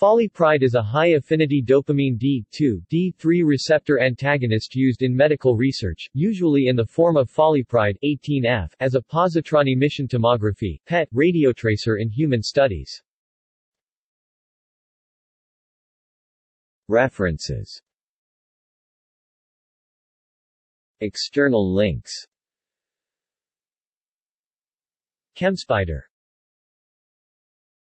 Fallypride is a high-affinity dopamine D2, D3 receptor antagonist used in medical research, usually in the form of fallypride 18F as a positron emission tomography PET radiotracer in human studies. References. External links. Chemspider.